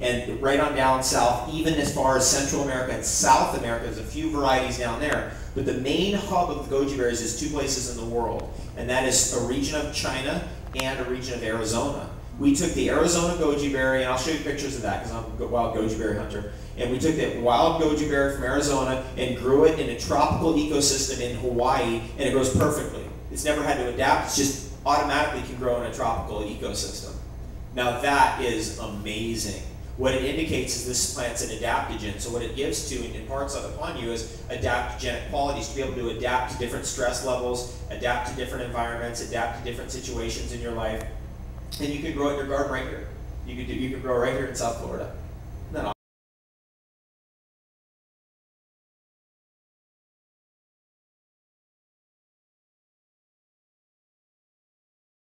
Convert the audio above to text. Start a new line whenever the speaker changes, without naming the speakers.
and right on down south, even as far as Central America and South America, there's a few varieties down there. But the main hub of the goji berries is two places in the world, and that is a region of China and a region of Arizona. We took the Arizona goji berry, and I'll show you pictures of that because I'm a wild goji berry hunter. And we took that wild goji berry from Arizona and grew it in a tropical ecosystem in Hawaii, and it grows perfectly. It's never had to adapt, it's just automatically can grow in a tropical ecosystem. Now that is amazing. What it indicates is this plant's an adaptogen. So what it gives to and imparts upon you is adaptogenic qualities to be able to adapt to different stress levels, adapt to different environments, adapt to different situations in your life. And you can grow it in your garden right here. You could do, you could grow right here in South Florida.